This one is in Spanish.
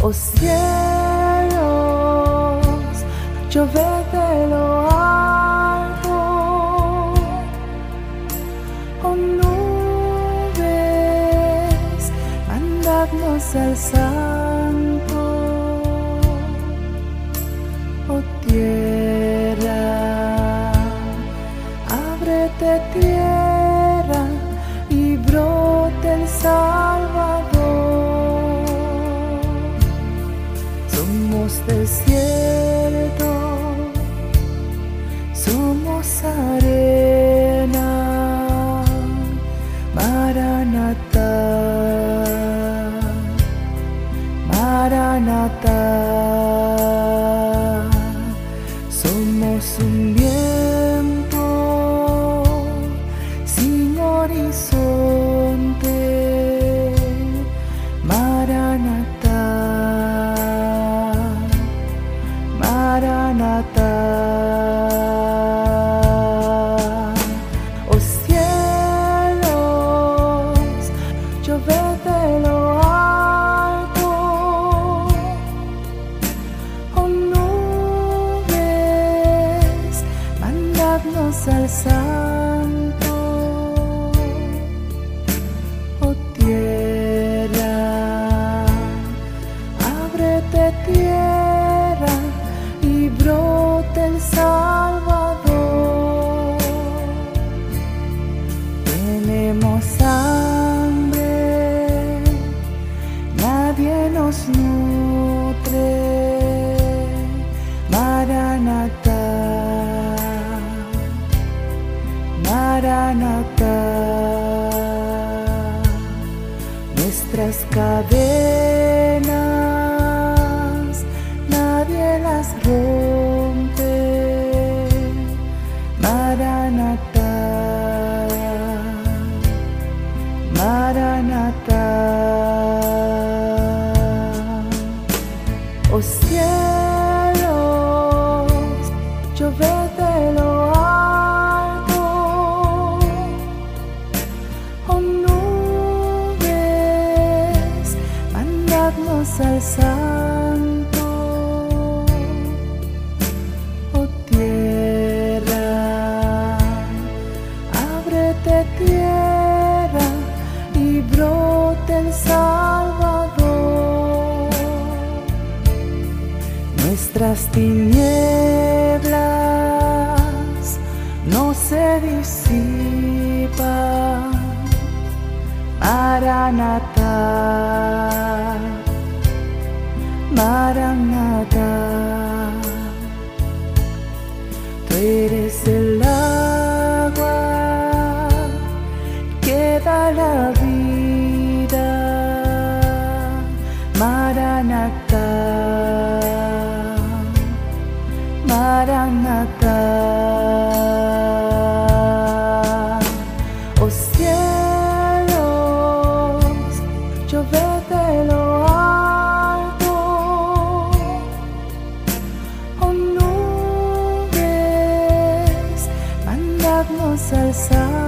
Oh cielos, llover de lo alto. Oh nubes, mandadnos al not the mandadnos al santo. Oh tierra, ábrete tierra y brote el Salvador. Tenemos hambre, nadie nos nutre. Maranata, Maranata. Nuestras cadenas, nadie las rompe. Maranata, Maranata. Oh cielos, llover de al santo. Oh tierra, ábrete tierra y brote el Salvador. Nuestras tinieblas no se disipan. Maranata, It is. Nubes, mandadnos al santo.